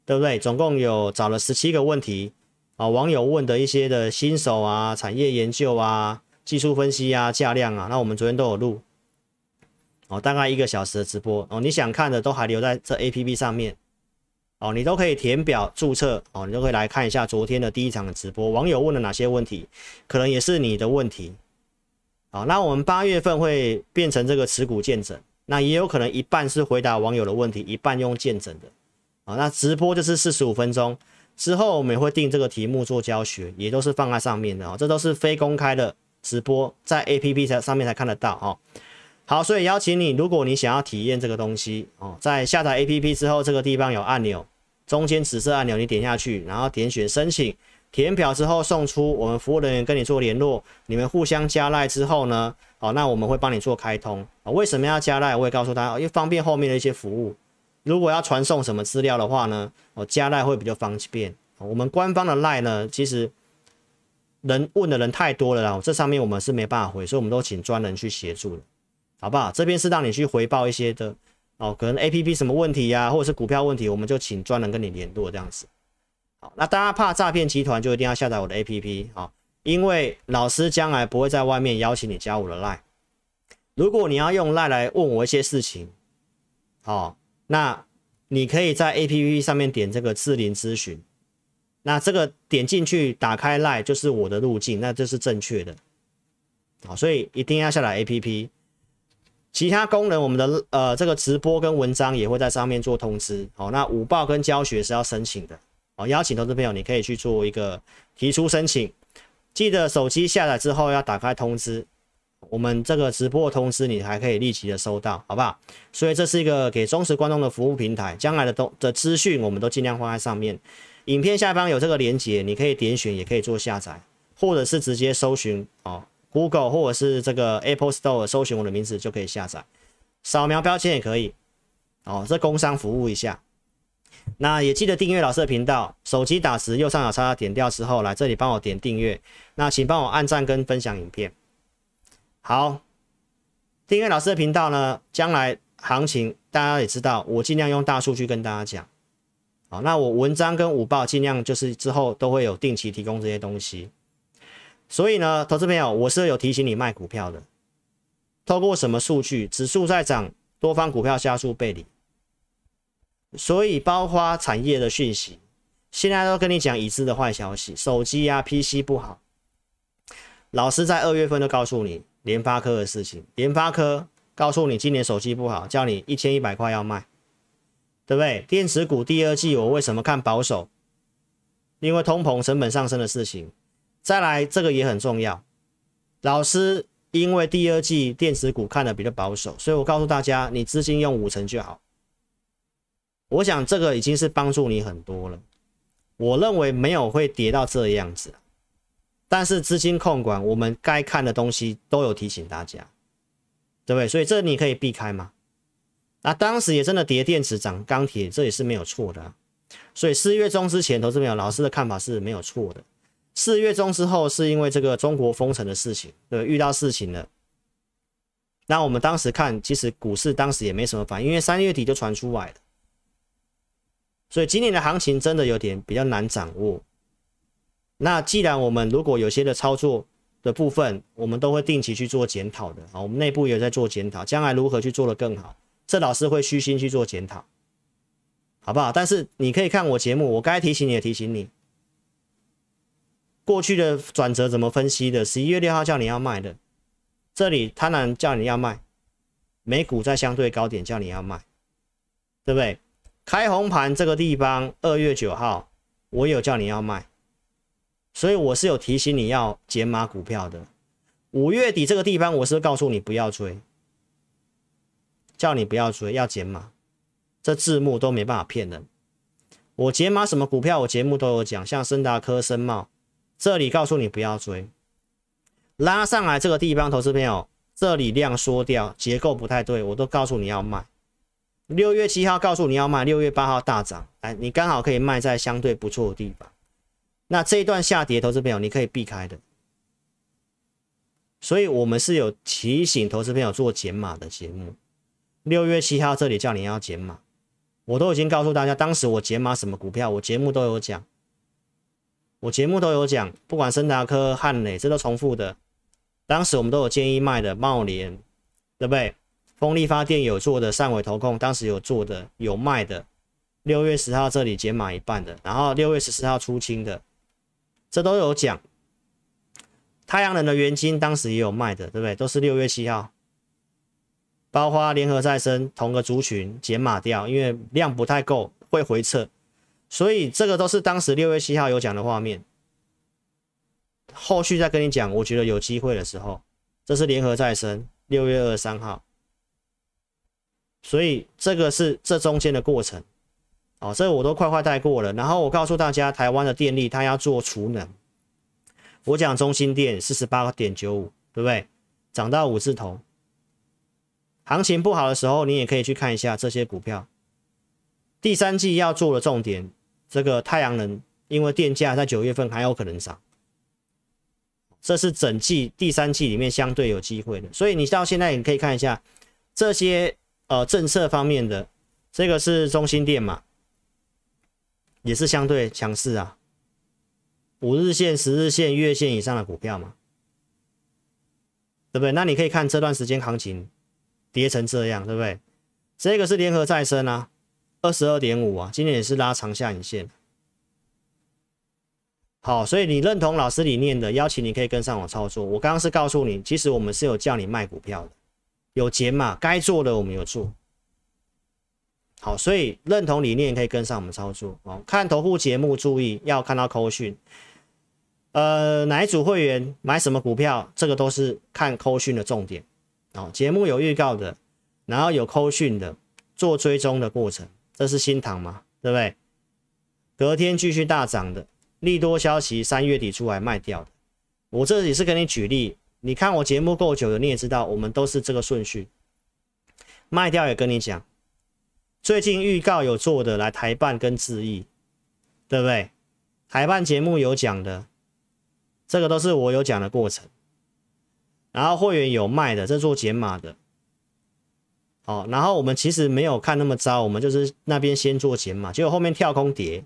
对不对？总共有找了十七个问题啊，网友问的一些的新手啊、产业研究啊、技术分析啊、价量啊，那我们昨天都有录哦，大概一个小时的直播哦，你想看的都还留在这 A P P 上面。哦，你都可以填表注册哦，你都可以来看一下昨天的第一场的直播，网友问了哪些问题，可能也是你的问题。好，那我们八月份会变成这个持股见诊，那也有可能一半是回答网友的问题，一半用见诊的。好，那直播就是四十五分钟之后，我们也会定这个题目做教学，也都是放在上面的哦。这都是非公开的直播，在 A P P 才上面才看得到哦。好，所以邀请你，如果你想要体验这个东西哦，在下载 A P P 之后，这个地方有按钮，中间紫色按钮你点下去，然后点选申请。填表之后送出，我们服务人员跟你做联络，你们互相加赖之后呢，好，那我们会帮你做开通啊。为什么要加赖？我也告诉大家，因为方便后面的一些服务。如果要传送什么资料的话呢，哦，加赖会比较方便。我们官方的赖呢，其实人问的人太多了啦，这上面我们是没办法回，所以我们都请专人去协助的，好不好？这边是让你去回报一些的哦，可能 A P P 什么问题呀，或者是股票问题，我们就请专人跟你联络这样子。好，那大家怕诈骗集团，就一定要下载我的 APP 啊，因为老师将来不会在外面邀请你加我的 Line。如果你要用 Line 来问我一些事情，好，那你可以在 APP 上面点这个智林咨询，那这个点进去打开 Line 就是我的路径，那这是正确的。好，所以一定要下载 APP。其他功能，我们的呃这个直播跟文章也会在上面做通知。好，那午报跟教学是要申请的。好邀请投资朋友，你可以去做一个提出申请，记得手机下载之后要打开通知，我们这个直播通知你还可以立即的收到，好不好？所以这是一个给忠实观众的服务平台，将来的东的资讯我们都尽量放在上面。影片下方有这个连接，你可以点选，也可以做下载，或者是直接搜寻哦，Google 或者是这个 Apple Store 搜寻我的名字就可以下载，扫描标签也可以。哦，这工商服务一下。那也记得订阅老师的频道，手机打时右上角叉叉点掉之后，来这里帮我点订阅。那请帮我按赞跟分享影片。好，订阅老师的频道呢，将来行情大家也知道，我尽量用大数据跟大家讲。好，那我文章跟午报尽量就是之后都会有定期提供这些东西。所以呢，投资朋友，我是有提醒你卖股票的，透过什么数据？指数在涨，多方股票加速背离。所以，包括产业的讯息，现在都跟你讲已知的坏消息，手机啊、PC 不好。老师在二月份都告诉你联发科的事情，联发科告诉你今年手机不好，叫你一千一百块要卖，对不对？电子股第二季我为什么看保守？因为通膨成本上升的事情。再来，这个也很重要。老师因为第二季电子股看的比较保守，所以我告诉大家，你资金用五成就好。我想这个已经是帮助你很多了。我认为没有会跌到这样子，但是资金控管，我们该看的东西都有提醒大家，对不对？所以这你可以避开吗？那当时也真的跌电池涨钢铁，这也是没有错的。所以四月中之前，投资朋友老师的看法是没有错的。四月中之后，是因为这个中国封城的事情，对，遇到事情了。那我们当时看，其实股市当时也没什么反应，因为三月底就传出来了。所以今年的行情真的有点比较难掌握。那既然我们如果有些的操作的部分，我们都会定期去做检讨的啊，我们内部也在做检讨，将来如何去做的更好，这老师会虚心去做检讨，好不好？但是你可以看我节目，我该提醒你也提醒你，过去的转折怎么分析的？十一月六号叫你要卖的，这里贪婪叫你要卖，美股在相对高点叫你要卖，对不对？开红盘这个地方，二月九号，我有叫你要卖，所以我是有提醒你要减码股票的。五月底这个地方，我是告诉你不要追，叫你不要追，要减码。这字幕都没办法骗人。我减码什么股票，我节目都有讲，像深达科、深茂，这里告诉你不要追，拉上来这个地方，投资朋友，这里量缩掉，结构不太对，我都告诉你要卖。六月七号告诉你要卖，六月八号大涨，哎，你刚好可以卖在相对不错的地方。那这一段下跌，投资朋友你可以避开的。所以我们是有提醒投资朋友做减码的节目。六月七号这里叫你要减码，我都已经告诉大家，当时我减码什么股票，我节目都有讲，我节目都有讲，不管森达科、汉磊，这都重复的。当时我们都有建议卖的茂联，对不对？风力发电有做的，上尾投控当时有做的，有卖的。六月十号这里减码一半的，然后六月十四号出清的，这都有讲。太阳能的原金当时也有卖的，对不对？都是六月七号，包括联合再生同个族群减码掉，因为量不太够会回撤，所以这个都是当时六月七号有讲的画面。后续再跟你讲，我觉得有机会的时候，这是联合再生六月二三号，所以这个是这中间的过程，哦，这我都快快带过了。然后我告诉大家，台湾的电力它要做储能，我讲中心电四十八点九五，对不对？涨到五字头，行情不好的时候，你也可以去看一下这些股票。第三季要做的重点，这个太阳能，因为电价在九月份还有可能涨。这是整季第三季里面相对有机会的，所以你到现在你可以看一下这些呃政策方面的，这个是中心店嘛，也是相对强势啊，五日线、十日线、月线以上的股票嘛，对不对？那你可以看这段时间行情跌成这样，对不对？这个是联合再生啊，二十二点五啊，今天也是拉长下影线。好，所以你认同老师理念的邀请，你可以跟上我操作。我刚刚是告诉你，其实我们是有叫你卖股票的，有解码，该做的我们有做。好，所以认同理念可以跟上我们操作。哦，看头部节目注意要看到扣讯，呃，哪一组会员买什么股票，这个都是看扣讯的重点。哦，节目有预告的，然后有扣讯的，做追踪的过程，这是新塘嘛，对不对？隔天继续大涨的。利多消息三月底出来卖掉的，我这里是跟你举例，你看我节目够久了，你也知道我们都是这个顺序，卖掉也跟你讲，最近预告有做的来台办跟智毅，对不对？台办节目有讲的，这个都是我有讲的过程，然后会员有卖的，这做减码的，哦，然后我们其实没有看那么糟，我们就是那边先做减码，结果后面跳空跌。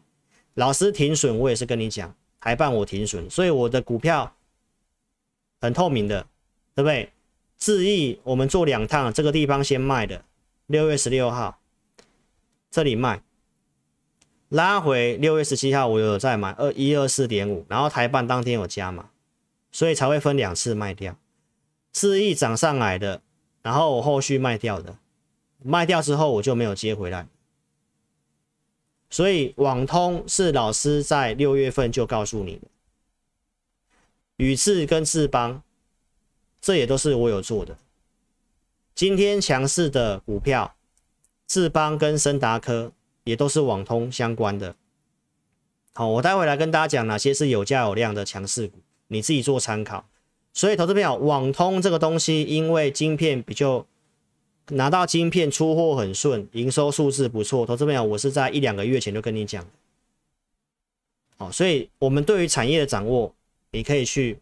老师停损，我也是跟你讲，台办我停损，所以我的股票很透明的，对不对？智毅我们做两趟，这个地方先卖的，六月十六号这里卖，拉回六月十七号我有再买二一二四点五，然后台办当天有加嘛，所以才会分两次卖掉。智毅涨上来的，然后我后续卖掉的，卖掉之后我就没有接回来。所以网通是老师在六月份就告诉你的，宇智跟智邦，这也都是我有做的。今天强势的股票，智邦跟森达科也都是网通相关的。好，我待会来跟大家讲哪些是有价有量的强势股，你自己做参考。所以投资票网通这个东西，因为晶片比较。拿到晶片出货很顺，营收数字不错。投资朋友，我是在一两个月前就跟你讲，好，所以我们对于产业的掌握，你可以去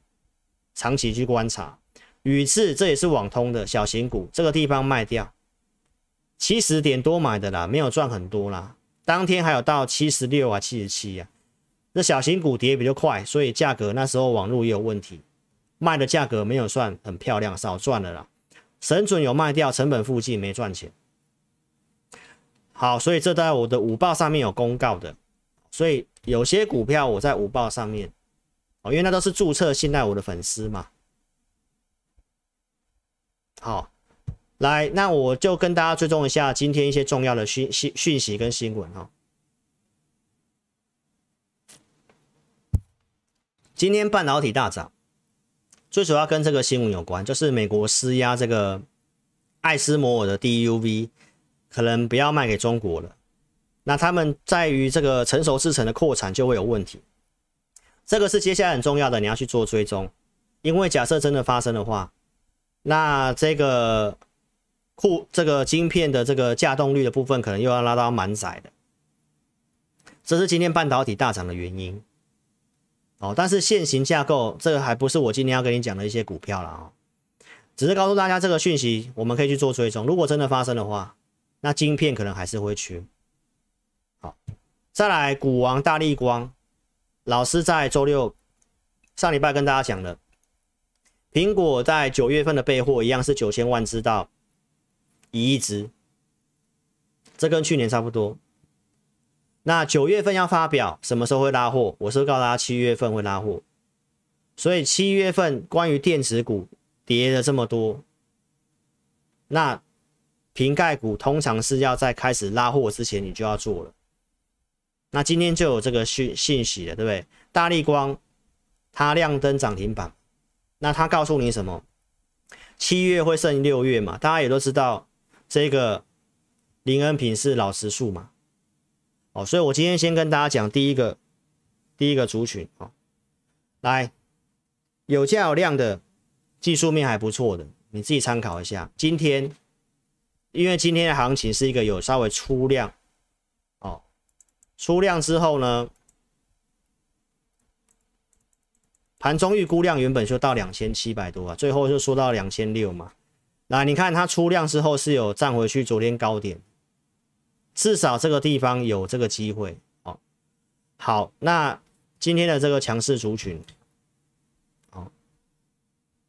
长期去观察。宇智这也是网通的小型股，这个地方卖掉七十点多买的啦，没有赚很多啦。当天还有到七十六啊、七十七啊，这小型股跌比较快，所以价格那时候网络也有问题，卖的价格没有算很漂亮，少赚了啦。神准有卖掉，成本附近没赚钱。好，所以这在我的五报上面有公告的，所以有些股票我在五报上面哦，因为那都是注册信赖我的粉丝嘛。好，来，那我就跟大家追踪一下今天一些重要的讯讯讯息跟新闻哈。今天半导体大涨。最主要跟这个新闻有关，就是美国施压这个爱斯摩尔的 DUV，可能不要卖给中国了。那他们在于这个成熟制程的扩产就会有问题，这个是接下来很重要的，你要去做追踪。因为假设真的发生的话，那这个库这个晶片的这个架动率的部分，可能又要拉到满载的。这是今天半导体大涨的原因。哦，但是现行架构这个还不是我今天要跟你讲的一些股票了啊，只是告诉大家这个讯息，我们可以去做追踪。如果真的发生的话，那晶片可能还是会缺。好，再来股王大力光，老师在周六上礼拜跟大家讲的，苹果在九月份的备货一样是九千万只到一亿只，这跟去年差不多。那九月份要发表，什么时候会拉货？我是告诉大家七月份会拉货。所以七月份关于电子股跌了这么多，那瓶盖股通常是要在开始拉货之前你就要做了。那今天就有这个讯信息了，对不对？大力光它亮灯涨停板，那它告诉你什么？七月会剩六月嘛？大家也都知道这个林恩平是老实数嘛？哦，所以我今天先跟大家讲第一个第一个族群哦，来有价有量的技术面还不错的，你自己参考一下。今天因为今天的行情是一个有稍微出量。哦出量之后呢，盘中预估量原本就到两千七百多啊，最后就说到两千六嘛。来，你看它出量之后是有站回去昨天高点，至少这个地方有这个机会哦。好，那今天的这个强势族群，哦，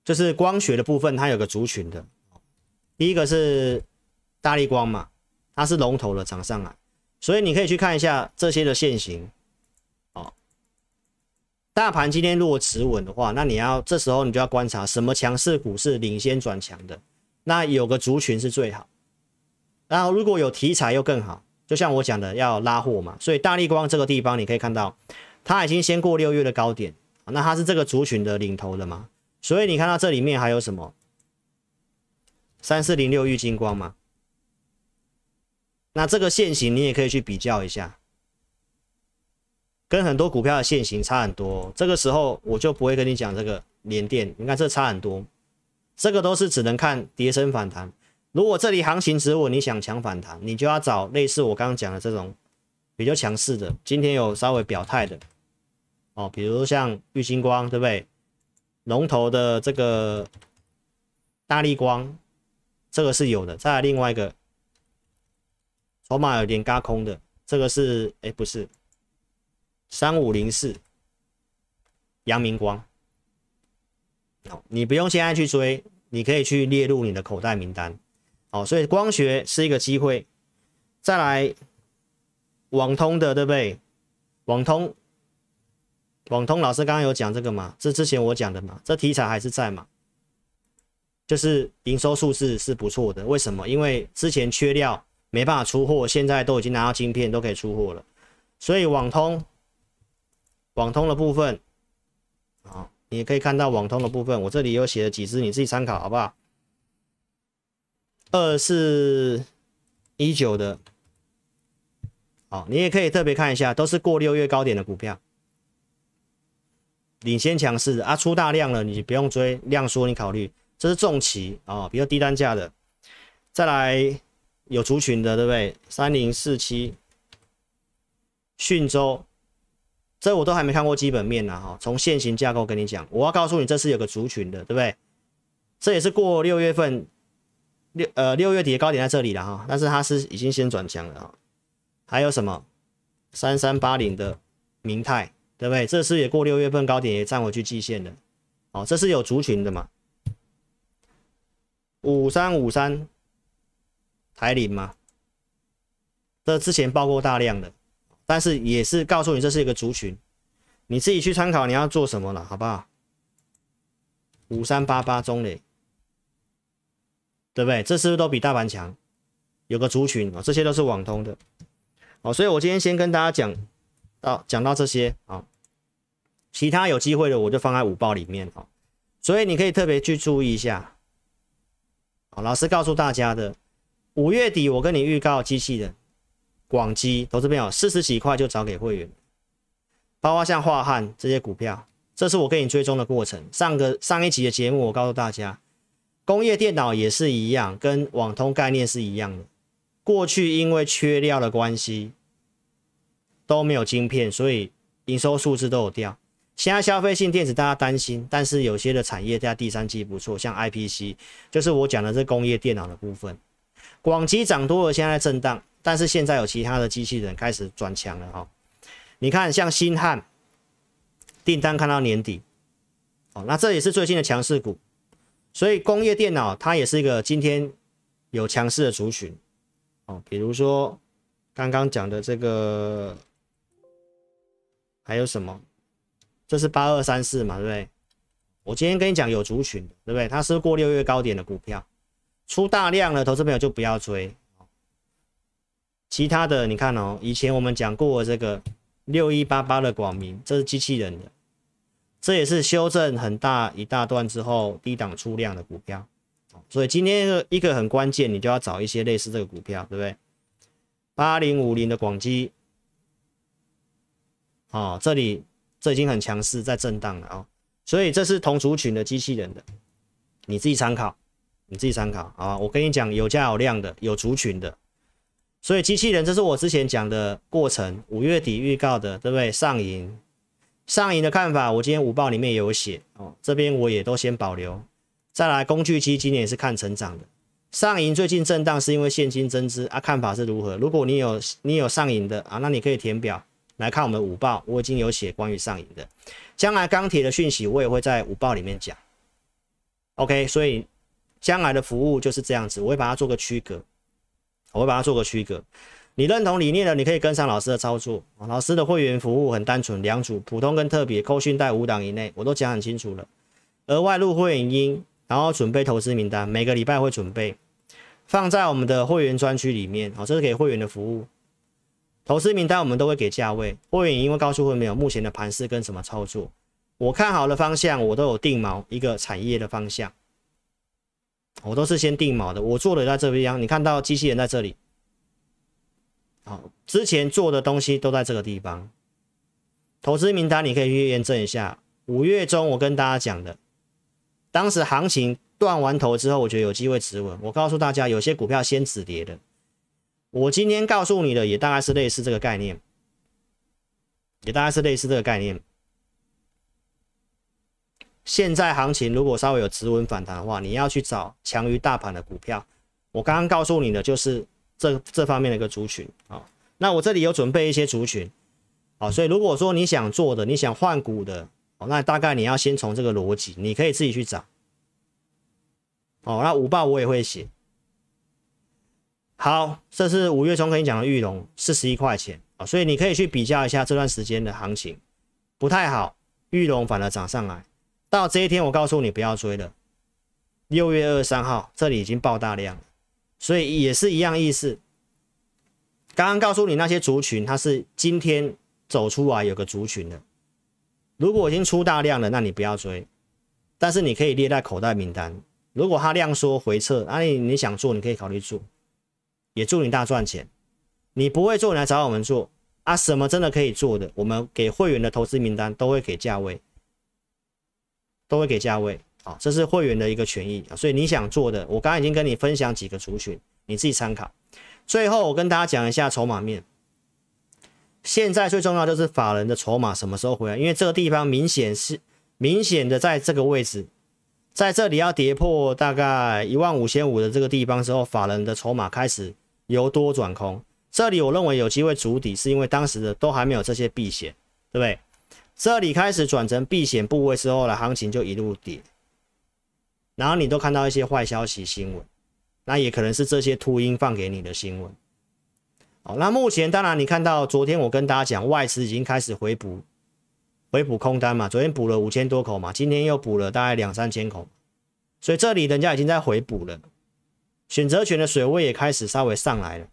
就是光学的部分，它有个族群的，第一个是大力光嘛，它是龙头的涨上来。所以你可以去看一下这些的线型，哦，大盘今天如果持稳的话，那你要这时候你就要观察什么强势股是领先转强的，那有个族群是最好，然后如果有题材又更好，就像我讲的要拉货嘛，所以大力光这个地方你可以看到，它已经先过六月的高点，那它是这个族群的领头的嘛，所以你看到这里面还有什么三四零六玉金光嘛。那这个线型你也可以去比较一下，跟很多股票的线型差很多。这个时候我就不会跟你讲这个连电，你看这差很多，这个都是只能看跌升反弹。如果这里行情止稳，你想抢反弹，你就要找类似我刚刚讲的这种比较强势的，今天有稍微表态的哦，比如像玉星光，对不对？龙头的这个大力光，这个是有的。再来另外一个。筹码有点嘎空的，这个是哎不是三五零四阳明光，你不用现在去追，你可以去列入你的口袋名单。好，所以光学是一个机会。再来网通的对不对？网通网通老师刚刚有讲这个嘛？这之前我讲的嘛？这题材还是在嘛？就是营收数字是不错的，为什么？因为之前缺料。没办法出货，现在都已经拿到晶片，都可以出货了。所以网通，网通的部分，好，你可以看到网通的部分，我这里有写了几只，你自己参考好不好？二四一九的，好，你也可以特别看一下，都是过六月高点的股票，领先强势啊，出大量了，你不用追，量缩你考虑，这是重旗啊，比较低单价的，再来。有族群的，对不对？三零四七，讯州，这我都还没看过基本面呢，哈。从现行架构跟你讲，我要告诉你，这是有个族群的，对不对？这也是过六月份六呃六月底的高点在这里了哈，但是它是已经先转强了啊。还有什么三三八零的明泰，对不对？这是也过六月份高点也站回去季线的，哦，这是有族群的嘛？五三五三。台铃吗？这之前报过大量的，但是也是告诉你这是一个族群，你自己去参考你要做什么了，好不好？五三八八中磊，对不对？这是不是都比大盘强？有个族群啊，这些都是网通的，哦，所以我今天先跟大家讲到讲到这些啊，其他有机会的我就放在五报里面啊，所以你可以特别去注意一下，好，老师告诉大家的。五月底，我跟你预告机器人广基投资朋友四十几块就找给会员，包括像华汉这些股票，这是我跟你追踪的过程。上个上一集的节目，我告诉大家，工业电脑也是一样，跟网通概念是一样的。过去因为缺料的关系，都没有晶片，所以营收数字都有掉。现在消费性电子大家担心，但是有些的产业在第三季不错，像 IPC，就是我讲的这工业电脑的部分。广基涨多了，现在震荡，但是现在有其他的机器人开始转强了哈。你看，像新汉订单看到年底，哦，那这也是最近的强势股，所以工业电脑它也是一个今天有强势的族群哦。比如说刚刚讲的这个，还有什么？这是八二三四嘛，对不对？我今天跟你讲有族群，对不对？它是过六月高点的股票，出大量的投资朋友就不要追。其他的你看哦，以前我们讲过这个六一八八的广明，这是机器人的，这也是修正很大一大段之后低档出量的股票。所以今天一个很关键，你就要找一些类似这个股票，对不对？八零五零的广基，哦，这里这已经很强势，在震荡了啊，所以这是同族群的机器人的，你自己参考，你自己参考啊。我跟你讲，有价有量的，有族群的，所以机器人这是我之前讲的过程，五月底预告的，对不对？上影，上影的看法，我今天午报里面也有写哦，这边我也都先保留。再来，工具机今年也是看成长的。上影最近震荡是因为现金增资啊，看法是如何？如果你有你有上影的啊，那你可以填表来看我们的午报，我已经有写关于上影的。将来钢铁的讯息我也会在午报里面讲。OK，所以将来的服务就是这样子，我会把它做个区隔，我会把它做个区隔。你认同理念的，你可以跟上老师的操作。老师的会员服务很单纯，两组，普通跟特别，扣讯带五档以内，我都讲很清楚了。额外入会员音。然后准备投资名单，每个礼拜会准备放在我们的会员专区里面，好，这是给会员的服务。投资名单我们都会给价位，会员因为告诉会没有目前的盘势跟怎么操作，我看好的方向我都有定锚一个产业的方向，我都是先定锚的。我做的在这边，你看到机器人在这里，好，之前做的东西都在这个地方。投资名单你可以去验证一下，五月中我跟大家讲的。当时行情断完头之后，我觉得有机会止稳。我告诉大家，有些股票先止跌的。我今天告诉你的也大概是类似这个概念，也大概是类似这个概念。现在行情如果稍微有止稳反弹的话，你要去找强于大盘的股票。我刚刚告诉你的就是这这方面的一个族群啊。那我这里有准备一些族群，好，所以如果说你想做的，你想换股的。那大概你要先从这个逻辑，你可以自己去找。哦，那五报我也会写。好，这是五月中跟你讲的玉龙，四十一块钱啊，所以你可以去比较一下这段时间的行情，不太好，玉龙反而涨上来。到这一天，我告诉你不要追了。六月二十三号，这里已经爆大量了，所以也是一样意思。刚刚告诉你那些族群，它是今天走出来有个族群的。如果已经出大量了，那你不要追，但是你可以列在口袋名单。如果它量缩回撤，那你你想做，你可以考虑做，也祝你大赚钱。你不会做，你来找我们做啊？什么真的可以做的，我们给会员的投资名单都会给价位，都会给价位。好，这是会员的一个权益啊所以你想做的，我刚刚已经跟你分享几个族群，你自己参考。最后我跟大家讲一下筹码面。现在最重要就是法人的筹码什么时候回来？因为这个地方明显是明显的在这个位置，在这里要跌破大概一万五千五的这个地方之后，法人的筹码开始由多转空。这里我认为有机会筑底，是因为当时的都还没有这些避险，对不对？这里开始转成避险部位之后，呢行情就一路跌，然后你都看到一些坏消息新闻，那也可能是这些秃鹰放给你的新闻。好，那目前当然你看到昨天我跟大家讲，外资已经开始回补，回补空单嘛，昨天补了五千多口嘛，今天又补了大概两三千口，所以这里人家已经在回补了，选择权的水位也开始稍微上来了，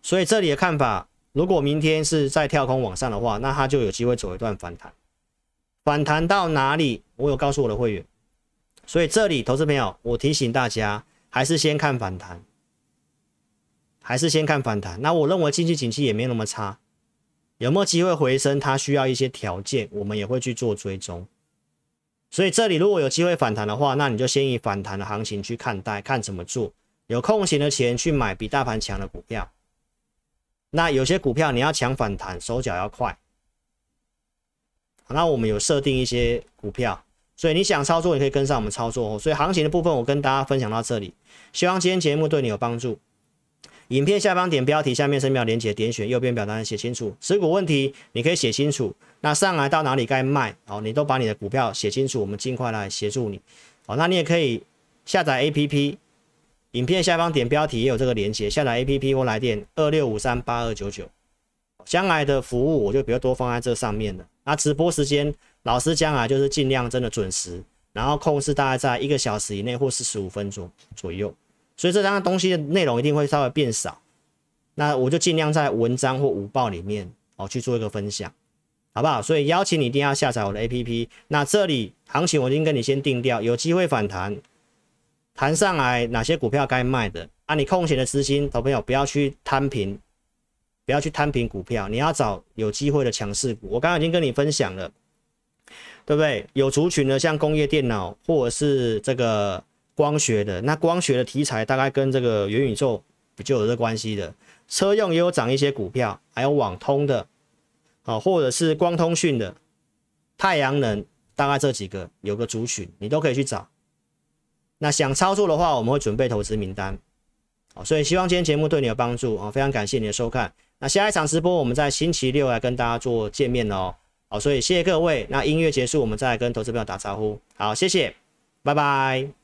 所以这里的看法，如果明天是在跳空往上的话，那它就有机会走一段反弹，反弹到哪里，我有告诉我的会员，所以这里投资朋友，我提醒大家，还是先看反弹。还是先看反弹。那我认为经济景气也没有那么差，有没有机会回升？它需要一些条件，我们也会去做追踪。所以这里如果有机会反弹的话，那你就先以反弹的行情去看待，看怎么做。有空闲的钱去买比大盘强的股票。那有些股票你要抢反弹，手脚要快。那我们有设定一些股票，所以你想操作，你可以跟上我们操作哦。所以行情的部分，我跟大家分享到这里，希望今天节目对你有帮助。影片下方点标题，下面是秒连接，点选右边表单写清楚持股问题，你可以写清楚。那上来到哪里该卖哦，你都把你的股票写清楚，我们尽快来协助你。好，那你也可以下载 APP，影片下方点标题也有这个连接，下载 APP 或来电二六五三八二九九。将来的服务我就比较多放在这上面了。那直播时间老师将来就是尽量真的准时，然后控制大概在一个小时以内或四十五分钟左右。所以这张东西的内容一定会稍微变少。那我就尽量在文章或午报里面哦去做一个分享，好不好？所以邀请你一定要下载我的 APP。那这里行情我已经跟你先定掉，有机会反弹，弹上来哪些股票该卖的啊？你空闲的资金，投朋友不要去摊平，不要去摊平股票，你要找有机会的强势股。我刚刚已经跟你分享了，对不对？有族群的，像工业电脑或者是这个光学的，那光学的题材大概跟这个元宇宙比较有这关系的。车用也有涨一些股票，还有网通的，啊，或者是光通讯的，太阳能，大概这几个有个族群，你都可以去找。那想操作的话，我们会准备投资名单，好，所以希望今天节目对你有帮助啊，非常感谢你的收看。那下一场直播我们在星期六来跟大家做见面哦，好，所以谢谢各位。那音乐结束，我们再跟投资朋友打招呼，好，谢谢，拜拜。